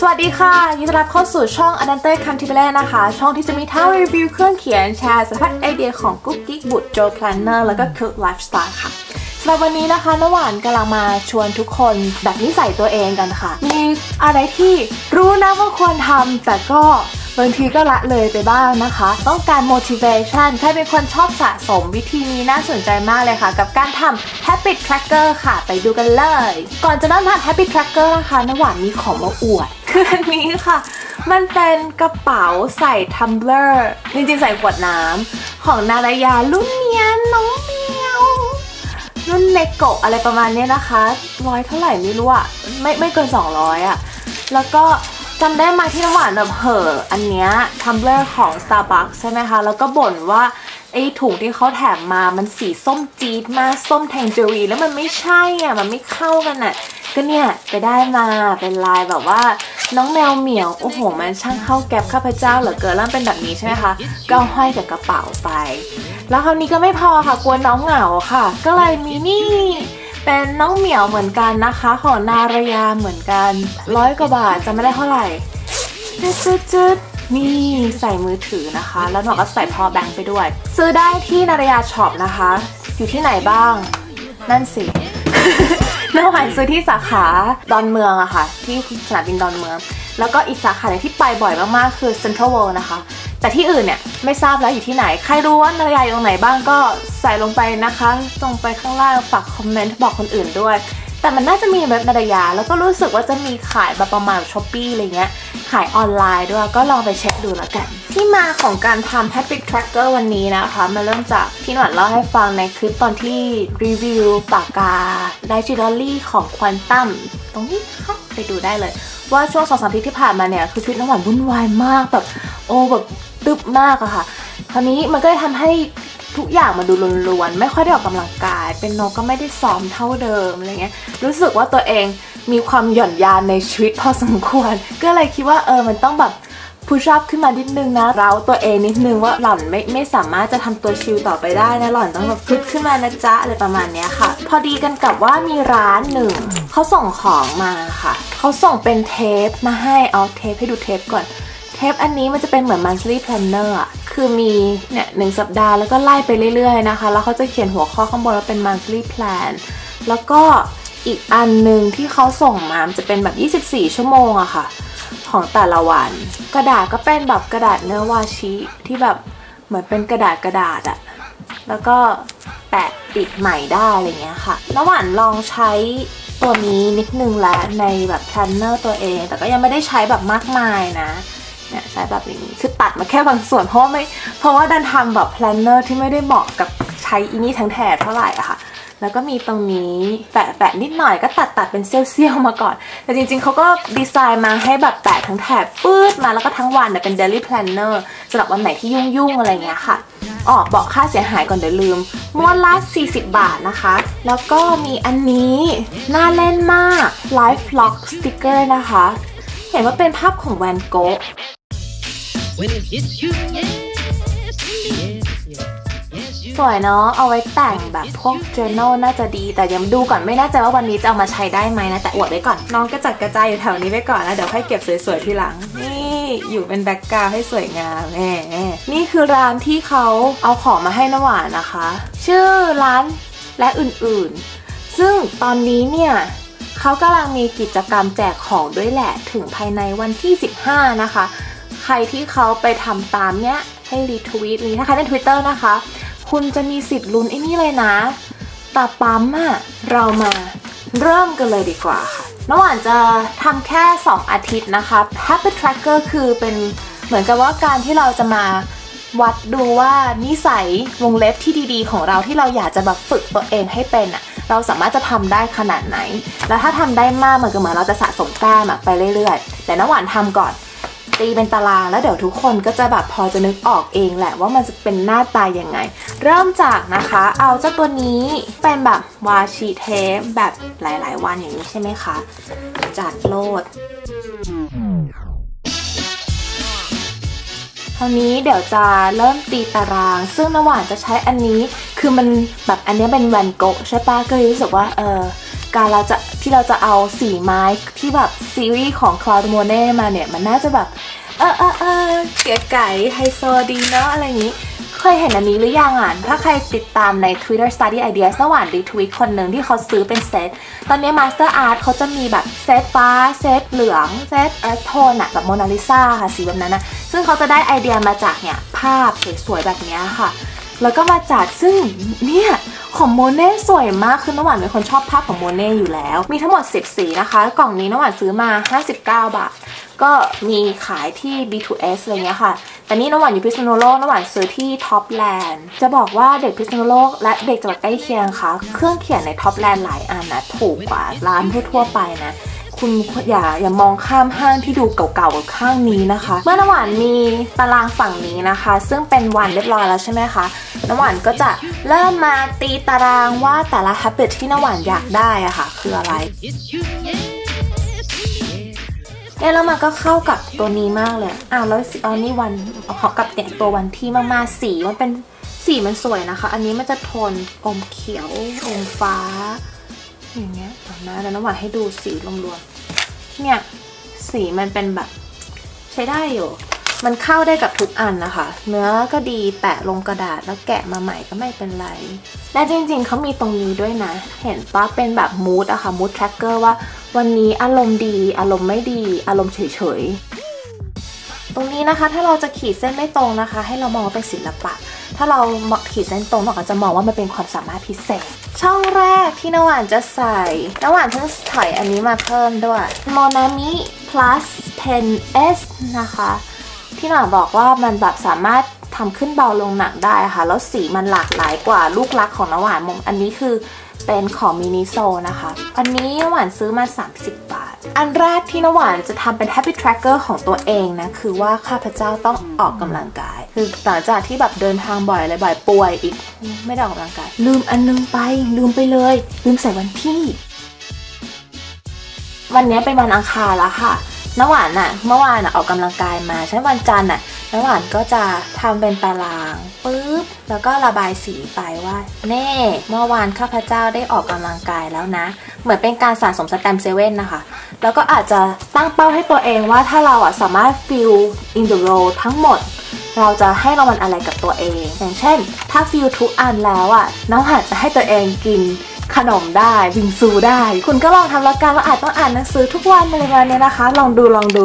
สวัสดีค่ะ ยินดีต้อนรับเข้าสู่ช่อง a n a n t e c a n t i b l e นะคะ ช่องที่จะมีทั้งรีวิวเครื่องเขียนแชร์สารพัดไอเดียของกุ๊กกิ๊กบุตรโจ p พลนเนอร์แล้วก็คิร์ไลฟ์สไตล์ค่ะสำหรับวันนี้นะคะน้ำหวานกำลังมาชวนทุกคนแบบนิสัยตัวเองกันค่ะ มีอะไรที่รู้นะว่าควรทำแต่ก็บางทีก็ละเลยไปบ้างนะคะ ต้องการ motivation ใครเป็นคนชอบสะสมวิธีนี้น่าสนใจมากเลยค่ะ กับการทำ habit tracker ค่ะ ไปดูกันเลย ก่อนจะเริ่มทำ habit tracker นะคะน้ำหวานมีของมาอวด คืออันนี้ค่ะ มันเป็นกระเป๋าใส่ tumbler จริงๆใส่ขวดน้ำของนารายารุ่นเนี้ยน้องเมียวรุ่นเนโกะอะไรประมาณนี้นะคะร้อยเท่าไหร่ไม่รู้อะไม่ไม่เกิน 200อะแล้วก็จำได้มาที่น้ำหวานแบบเห่ออันเนี้ย tumbler ของ Starbucks ใช่ไหมคะ แล้วก็บ่นว่าไอ้ถุงที่เขาแถมมามันสีส้มจี๊ดมากส้มแทงเจอรีแล้วมันไม่ใช่อะ มันไม่เข้ากันอะ ก็เนี่ย ไปได้มาเป็นลายแบบว่า น้องแมวเหมียวโอ้โหมันช่างเข้าแก๊บข้าพเจ้าเหลือเกินแล้วเป็นแบบนี้ใช่ไหมคะก็ห้อยกับกระเป๋าไป แล้วคราวนี้ก็ไม่พอค่ะกลัวน้องเหงาค่ะ ก็เลยมีนี่ เป็นน้องเหมียวเหมือนกันนะคะ ของนารยาเหมือนกันร้อยกว่าบาทจะไม่ได้เท่าไหร่จุดจุดจุดนี่ใส่มือถือนะคะ แล้วหนูก็ใส่พอแบงค์ไปด้วย ซื้อได้ที่นารยาช็อปนะคะ อยู่ที่ไหนบ้าง นั่นสิ น้ำหวานซื้อที่สาขาดอนเมืองอะค่ะ ที่สนามบินดอนเมือง แล้วก็อีกสาขาหนึ่งที่ไปบ่อยมากๆ คือ Central World นะคะ แต่ที่อื่นเนี่ยไม่ทราบแล้วอยู่ที่ไหน ใครรู้ว่านารยาอยู่ตรงไหนบ้างก็ใส่ลงไปนะคะตรงไปข้างล่างฝากคอมเมนต์บอกคนอื่นด้วย แต่มันน่าจะมีเว็บนารยาแล้วก็รู้สึกว่าจะมีขายแบบประมาณ Shopee อะไรเงี้ยขายออนไลน์ด้วยก็ลองไปเช็คดูแล้วกัน ที่มาของการทำ Habit Tracker วันนี้นะคะ มาเริ่มจากที่หนวดเล่าให้ฟังในคลิปตอนที่รีวิวปากกาไดจิทัลลี่ของควอนตัมตรงนี้ค่ะไปดูได้เลย ว่าช่วงสองสามอาทิตย์ที่ผ่านมาเนี่ย คือชีวิตน้องหวานวุ่นวายมากแบบ โอ้แบบตึบมากอะค่ะ คราวนี้มันก็เลยทำให้ทุกอย่างมาดูล้วนๆ ไม่ค่อยได้ออกกำลังกาย เป็นโนก็ไม่ได้ซ้อมเท่าเดิมอะไรเงี้ย รู้สึกว่าตัวเองมีความหย่อนยานในชีวิตพอสมควร ก็เลยคิดว่าเออ มันต้องแบบ พุช up ขึ้นมานิดนึงนะเราตัวเองนิดนึงว่าหล่อนไม่ไม่สามารถจะทำตัวชิลต่อไปได้นะหล่อนต้องแบบพึดขึ้นมานะจ๊ะอะไรประมาณเนี้ยค่ะ พอดีกันกับว่ามีร้านหนึ่งเขาส่งของมาค่ะเขาส่งเป็นเทปมาให้เอาเทปให้ดูเทปก่อนเทปอันนี้มันจะเป็นเหมือน monthly planner อะคือมีเนี่ยหนึ่งสัปดาห์แล้วก็ไล่ไปเรื่อยๆนะคะ แล้วเขาจะเขียนหัวข้อข้างบนว่าเป็น monthly plan แล้วก็อีกอันหนึ่งที่เขาส่งมามจะเป็นแบบ 24 ชั่วโมงอะค่ะ ของแต่ละวัน กระดาษก็เป็นแบบกระดาษเนื้อ washi ที่แบบเหมือนเป็นกระดาษกระดาษอะแล้วก็แปะติดใหม่ได้อะไรเงี้ยค่ะน้ำหวานลองใช้ตัวนี้นิดนึงแล้วในแบบ planner ตัวเอง แต่ก็ยังไม่ได้ใช้แบบมากมายนะเนี่ยใช้แบบนี้คือตัดมาแค่บางส่วนเพราะไม่เพราะว่าดันทำแบบ planner ที่ไม่ได้เหมาะกับใช้อีนี่ทั้งแถบเท่าไหร่อะค่ะ แล้วก็มีตรงนี้แปะแปะนิดหน่อยก็ตัดตัดเป็นเซี่ยวๆมาก่อน แต่จริงๆเขาก็ดีไซน์มาให้แบบแปะทั้งแถบปื๊ดมาแล้วก็ทั้งวันเนี่ยเป็น daily planner สำหรับวันไหนที่ยุ่งๆอะไรเงี้ยค่ะอ๋อบอกค่าเสียหายก่อนเดี๋ยวลืมม้วนละ40 บาทนะคะ แล้วก็มีอันนี้น่าเล่นมาก Life Log Sticker นะคะ เห็นว่าเป็นภาพของแวนโกะ สวยเนาะเอาไว้แต่งแบบพวก journal น่าจะดี แต่ยังดูก่อนไม่แน่ใจว่าวันนี้จะเอามาใช้ได้ไหมนะแต่อวดไว้ก่อน น้องกระจัดกระจายอยู่แถวนี้ไว้ก่อนนะเดี๋ยวค่อยเก็บสวยๆทีหลังนี่อยู่เป็นแบ็กกราวให้สวยงามแหมนี่คือร้านที่เขาเอาของมาให้น้ำหวานนะคะ ชื่อร้านและอื่นๆ ซึ่งตอนนี้เนี่ยเขากำลังมีกิจกรรมแจกของด้วยแหละถึงภายในวันที่ 15 นะคะ ใครที่เขาไปทำตามเนี้ยให้รีทวีตนี้ถ้าใครเล่น Twitter นะคะ คุณจะมีสิทธิ์ลุ้นไอ้นี่เลยนะตาปั๊มอะเรามาเริ่มกันเลยดีกว่าค่ะน้องหวานจะทำแค่ 2 อาทิตย์นะคะ Habit Tracker คือเป็นเหมือนกับว่าการที่เราจะมาวัดดูว่านิสัยวงเล็บที่ดีๆ ของเราที่เราอยากจะแบบฝึกตัวเองให้เป็นอะเราสามารถจะทำได้ขนาดไหน แล้วถ้าทำได้มากเหมือนกับเหมือนเราจะสะสมแต้มไปเรื่อยๆ แต่น้องหวานทำก่อน ตีเป็นตารางแล้วเดี๋ยวทุกคนก็จะแบบพอจะนึกออกเองแหละว่ามันจะเป็นหน้าตายังไง เริ่มจากนะคะ เอาเจ้าตัวนี้เป็นแบบวาชีเทปแบบหลาย ๆ วันอย่างนี้ใช่ไหมคะจัดโลดคราวนี้เดี๋ยวจะเริ่มตีตาราง ซึ่งระหว่างจะใช้อันนี้คือมันแบบอันนี้เป็นแวนโกะใช่ปะก็รู้สึกว่าเออการเราจะที่เราจะเอาสีไม้ที่แบบซีรีส์ของ Claude Monet มาเนี่ย มันน่าจะแบบ เออเออเออเก๋ไก๋ไฮโซดีเนาะอะไรอย่างนี้ เคยเห็นอันนี้หรือยังอะถ้าใครติดตามใน Twitter Study Ideas น้ำหวาน retweet คนหนึ่งที่เขาซื้อเป็นเซต ตอนนี้ Master Art เขาจะมีแบบเซตฟ้า เซตเหลือง เซต earth tone อะแบบโมนาลิซาค่ะสีแบบนั้นนะ ซึ่งเขาจะได้ไอเดียมาจากเนี่ยภาพสวยๆแบบนี้ค่ะ แล้วก็มาจากซึ่งเนี่ยของโมเน่สวยมากคือน้ำหวานเป็นคนชอบภาพของโมเน่อยู่แล้ว มีทั้งหมด 10 สีนะคะ กล่องนี้น้ำหวานซื้อมา 59 บาท ก็มีขายที่ B2S อะไรเงี้ยค่ะ แต่นี่น้ำหวานอยู่พิษณุโลกน้ำหวานซื้อที่ Topland จะบอกว่าเด็กพิษณุโลกและเด็กจังหวัดใกล้เคียงค่ะ เครื่องเขียนใน Topland หลายอันนะถูกกว่าร้านทั่วๆไปนะ คุณอย่าอย่ามองข้ามห้างที่ดูเก่าๆข้างนี้นะคะ เมื่อน้ำหวานมีตารางฝั่งนี้นะคะ ซึ่งเป็นวันเรียบร้อยแล้วใช่ไหมคะน้ำหวานก็จะเริ่มมาตีตารางว่าแต่ละ habit ที่น้ำหวานอยากได้อะค่ะ คืออะไร It's you, yes, yes. เอ๊ะแล้วมันก็เข้ากับตัวนี้มากเลยอ้าวแล้วสีอ๋อนี่วันเขากับเนี่ยตัววันที่มากๆสีมันเป็นสีมันสวยนะคะ อันนี้มันจะโทนอมเขียวอมฟ้าอย่างเงี้ย นะแล้วน้ำหวานให้ดูสีรวมๆเนี่ยสีมันเป็นแบบ ใช้ได้อยู่ มันเข้าได้กับทุกอันนะคะ เนื้อก็ดีแปะลงกระดาษแล้วแกะมาใหม่ก็ไม่เป็นไร และจริงๆเขามีตรงนี้ด้วยนะ เห็นปะเป็นแบบมูดอะค่ะมูดแทร็กเกอร์ว่าวันนี้อารมณ์ดี อารมณ์ไม่ดี อารมณ์เฉยๆ ตรงนี้นะคะถ้าเราจะขีดเส้นไม่ตรงนะคะ ให้เรามองเป็นศิลปะ ถ้าเราขีดเส้นตรงเราก็จะมองว่ามันเป็นความสามารถพิเศษ ช่องแรกที่นหวานจะใส่นหวานเพิ่งถอยอันนี้มาเพิ่มด้วย Monami plus 10s นะคะ ที่หน่าบอกว่ามันแบบสามารถทำขึ้นเบาลงหนักได้ค่ะ แล้วสีมันหลากหลายกว่าลูกรักของน้ำหวานมงอันนี้คือเป็นของมินิโซนะคะ อันนี้น้ำหวานซื้อมา 30 บาท อันแรกที่น้ำหวานจะทำเป็น Happy Tracker ของตัวเองนะ คือว่าข้าพเจ้าต้องออกกำลังกาย คือหลังจากที่แบบเดินทางบ่อยอะไรบ่อยป่วยอีก ไม่ได้ออกกำลังกาย ลืมอันนึงไปลืมไปเลย ลืมใส่วันที่ วันนี้เป็นวันอังคารแล้วค่ะน้ำหวานอะเมื่อวานอะออกกำลังกายมาใช่วันจันทร์อะ น้ำหวานก็จะทำเป็นตารางปุ๊บแล้วก็ระบายสีไปว่าเน่เมื่อวานข้าพเจ้าได้ออกกำลังกายแล้วนะ เหมือนเป็นการสะสมสแตมเซเว่นนะคะ แล้วก็อาจจะตั้งเป้าให้ตัวเองว่าถ้าเราอะสามารถ fill in the role ทั้งหมด เราจะให้รางวัลอะไรกับตัวเอง อย่างเช่น ถ้า fill ทุกอันแล้วอะน้องอาจจะให้ตัวเองกินขนมได้บิงซูได้ คุณก็ลองทำแล้วกันว่าอาจต้องอ่านหนังสือทุกวันอะไรประมาณเนี้ยนะคะ ลองดูลองดู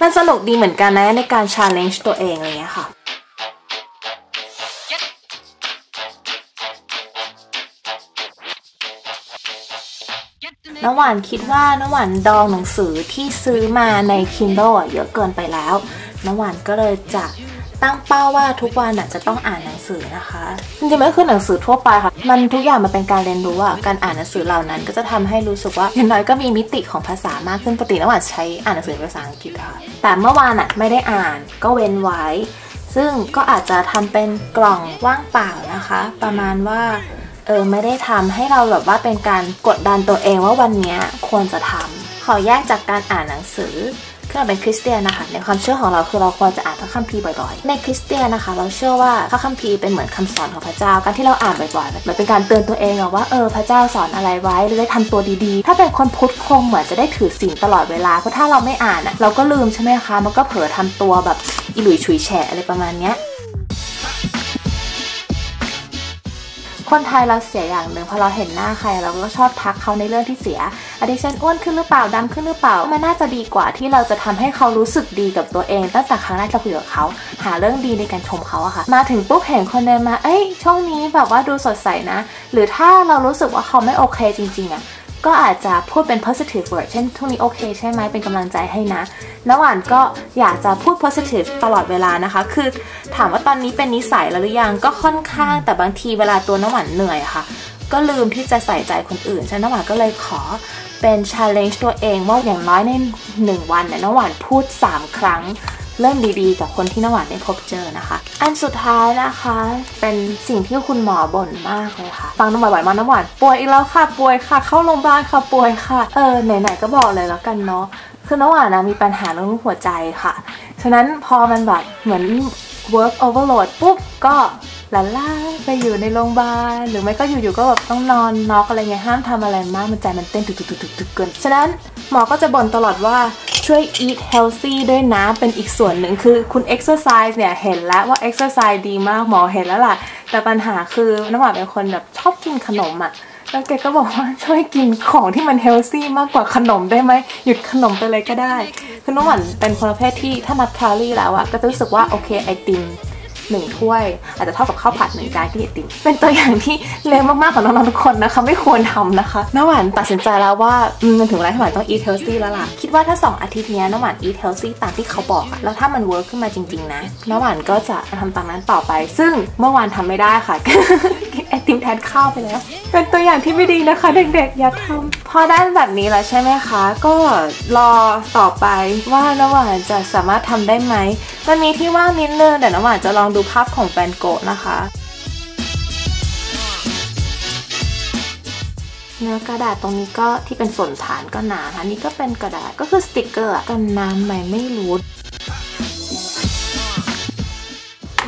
มันสนุกดีเหมือนกันนะในการ challenge ตัวเองอะไรเงี้ยค่ะน้ำหวานคิดว่าน้ำหวานดองหนังสือที่ซื้อมาใน Kindle เยอะเกินไปแล้ว น้ำหวานก็เลยจะ ตั้งเป้าว่าทุกวันอะจะต้องอ่านหนังสือนะคะจริงๆไม่คือหนังสือทั่วไปค่ะ มันทุกอย่างมันเป็นการเรียนรู้อะการอ่านหนังสือเหล่านั้น ก็จะทำให้รู้สึกว่าอย่างน้อยก็มีมิติของภาษามากขึ้นปกติน้ำหวานใช้อ่านหนังสือภาษาอังกฤษค่ะ แต่เมื่อวานอะไม่ได้อ่านก็เว้นไว้ ซึ่งก็อาจจะทำเป็นกล่องว่างเปล่านะคะ ประมาณว่าเออไม่ได้ทำให้เราแบบว่าเป็นการกดดันตัวเองว่าวันนี้ควรจะทำขอแยกจากการอ่านหนังสือ คือเราเป็นคริสเตียนนะคะในความเชื่อของเราคือเราควรจะอ่านพระคัมภีร์บ่อยๆ ในคริสเตียนนะคะ เราเชื่อว่าพระคัมภีร์เป็นเหมือนคำสอนของพระเจ้าการที่เราอ่านบ่อยๆมันเป็นการเตือนตัวเองว่าเออพระเจ้าสอนอะไรไว้เราได้ทำตัวดีๆ ถ้าเป็นคนพุทธคงเหมือนจะได้ถือศีลตลอดเวลาเพราะถ้าเราไม่อ่านอะเราก็ลืมใช่ไหมคะมันก็เผลอทำตัวแบบอิหลุยฉุยแฉะอะไรประมาณเนี้ย คนไทยเราเสียอย่างหนึ่งพอเราเห็นหน้าใครเราก็ชอบทักเขาในเรื่องที่เสียอดิฉันอ้วนขึ้นหรือเปล่าดำขึ้นหรือเปล่า มันน่าจะดีกว่าที่เราจะทำให้เขารู้สึกดีกับตัวเอง ตั้งแต่ครั้งแรกเราคุยกับเขา หาเรื่องดีในการชมเขาอะค่ะ มาถึงปุ๊บเห็นคนเดินมา เอ้ยช่วงนี้แบบว่าดูสดใสนะ หรือถ้าเรารู้สึกว่าเขาไม่โอเคจริงๆอะ ก็อาจจะพูดเป็น positive word เช่นช่วงนี้โอเคใช่ไหมเป็นกำลังใจให้นะน้ำหวานก็อยากจะพูด positive ตลอดเวลานะคะ คือถามว่าตอนนี้เป็นนิสัยแล้วหรือยังก็ค่อนข้างแต่บางทีเวลาตัวน้ำหวานเหนื่อยค่ะ ก็ลืมที่จะใส่ใจคนอื่นฉะนั้นน้ำหวานก็เลยขอเป็น challenge ตัวเองว่าอย่างน้อยในหนึ่งวันเนี่ยน้ำหวานพูด 3 ครั้ง เริ่มดีๆ กับคนที่น้ำหวานได้พบเจอนะคะ อันสุดท้ายนะคะเป็นสิ่งที่คุณหมอบ่นมากเลยค่ะ ฟังน้ำหวานบ่อยๆมากน้ำหวานป่วยอีกแล้วค่ะป่วยค่ะ เข้าโรงพยาบาลค่ะป่วยค่ะ เออไหนๆก็บอกเลยแล้วกันเนาะคือน้ำหวานนะมีปัญหาเรื่องหัวใจค่ะ ฉะนั้นพอมันแบบเหมือน work overload ปุ๊บก็ ลาล่าไปอยู่ในโรงพยาบาลหรือไม่ก็อยู่ๆก็แบบต้องนอนน็อกอะไรเงี้ยห้ามทำอะไรมากมันใจมันเต้นตุกๆๆๆเกินฉะนั้นหมอก็จะบ่นตลอดว่าช่วย eat healthy ด้วยนะ เป็นอีกส่วนหนึ่งคือคุณ exercise เนี่ย เห็นแล้วว่า exercise ดีมากหมอเห็นแล้วล่ะ แต่ปัญหาคือน้ำหวานเป็นคนแบบชอบกินขนมอะแล้วแกก็บอกว่าช่วยกินของที่มันเฮลซี่มากกว่าขนมได้ไหมหยุดขนมไปเลยก็ได้ คือน้องหวานเป็นคนประเภทที่ถ้านับแคลอรี่แล้วอะก็จะรู้สึกว่าโอเคไอติม หนึ่งถ้วย อาจจะเท่ากับข้าวผัดหนึ่งจานที่ไอติมเป็นตัวอย่างที่เลวมากๆของน้องๆทุกคนนะคะไม่ควรทำนะคะน้าหวานตัดสินใจแล้วว่าอืมมันถึงเวลาที่หวานต้อง eat healthy แล้วล่ะ คิดว่าถ้าสองอาทิตย์นี้น้าหวาน eat healthy ตามที่เขาบอกอะแล้วถ้ามัน work ขึ้นมาจริง ๆ นะน้าหวานก็จะทำตามนั้นต่อไป ซึ่งเมื่อวานทำไม่ได้ค่ะ ติมแทนข้าวไปแล้ว เป็นตัวอย่างที่ไม่ดีนะคะ เด็กๆ อย่าทำพอได้แบบนี้แล้วใช่ไหมคะ ก็รอต่อไปว่าน้ำหวานจะสามารถทำได้ไหมมันมีที่ว่างนิดนึงแต่น้ำหวานจะลองดูภาพของแฟนโกะนะคะเนื้อกระดาษตรงนี้ก็ที่เป็นส่วนฐานก็หนาอันนี้ก็เป็นกระดาษก็คือสติกเกอร์กันน้ำไหมไม่รู้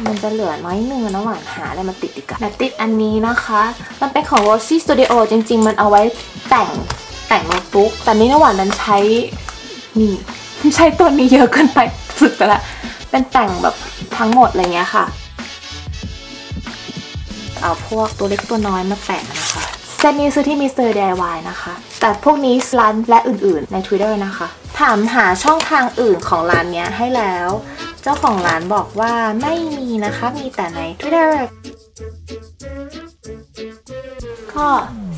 มันจะเหลือน้อยนื้อนะหวานหาอะไรมาติดดีกว่าแต่ติดอันนี้นะคะ มันเป็นของ Rossi Studio จริง ๆ มันเอาไว้แต่งแต่งโน้ตบุ๊ก แต่นี่นะหวานนั้นใช้นี่ใช้ตัวนี้เยอะเกินไปสุดไปละ เป็นแต่งแบบทั้งหมดอะไรเงี้ยค่ะ เอาพวกตัวเล็กตัวน้อยมาแปะนะคะเซตนี้ซื้อที่ Mr. DIY นะคะ แต่พวกนี้ร้านและอื่นๆใน Twitter นะคะ ถามหาช่องทางอื่นของร้านเนี้ยให้แล้ว เจ้าของร้านบอกว่าไม่มีนะคะ มีแต่ใน Twitter ก็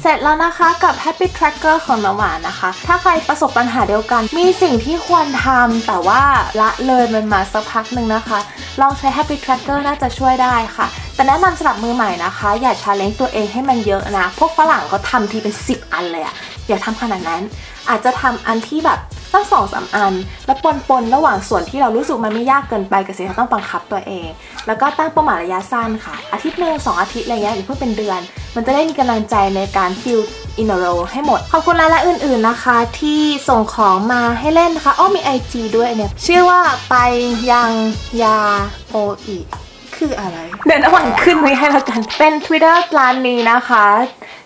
เสร็จแล้วนะคะกับ Happy Tracker ของน้ำหวานนะคะ ถ้าใครประสบปัญหาเดียวกัน มีสิ่งที่ควรทำแต่ว่าละเลยมันมาสักพักหนึ่งนะคะลองใช้ Happy Tracker น่าจะช่วยได้ค่ะ แต่แนะนำสำหรับมือใหม่นะคะ อย่าชาเลนจ์ตัวเองให้มันเยอะนะ พวกฝรั่งเขาทำทีเป็น 10 อันเลยอะอย่าทำขนาดนั้น อาจจะทำอันที่แบบ ตั้งสองสามอัน แล้วปนปนๆระหว่างส่วนที่เรารู้สึกมันไม่ยากเกินไปกับสิ่งที่เราต้องบังคับตัวเอง แล้วก็ตั้งเป้าหมายระยะสั้นค่ะ อาทิตย์หนึ่งสองอาทิตย์อะไรเงี้ยหรือเพื่อเป็นเดือน มันจะได้มีกำลังใจในการ fill in row ให้หมด ขอบคุณร้านและอื่นๆนะคะ ที่ส่งของมาให้เล่นนะคะอ้อมี IG ด้วยเนี่ย ชื่อว่าไปยังยาโออีคืออะไร เดี๋ยวน้ำหวานขึ้นไว้ให้แล้วกัน เป็น Twitter ร้านนี้นะคะ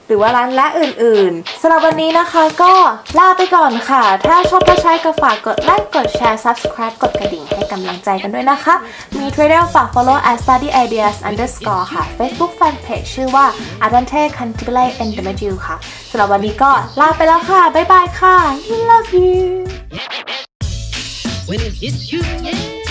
หรือว่าร้านและอื่นๆสำหรับวันนี้นะคะก็ลาไปก่อนค่ะ ถ้าชอบก็ใช้ก็ฝากกดไลค์กดแชร์ subscribe กดกระดิ่งให้กำลังใจกันด้วยนะคะ มี Twitter ฝาก follow at study ideas underscore ค่ะ Facebook fanpage ชื่อว่า Adante Cantibile and d e m a g i l ค่ะสำหรับวันนี้ก็ลาไปแล้วค่ะ บ๊ายบายค่ะ love you When it hits you, yeah.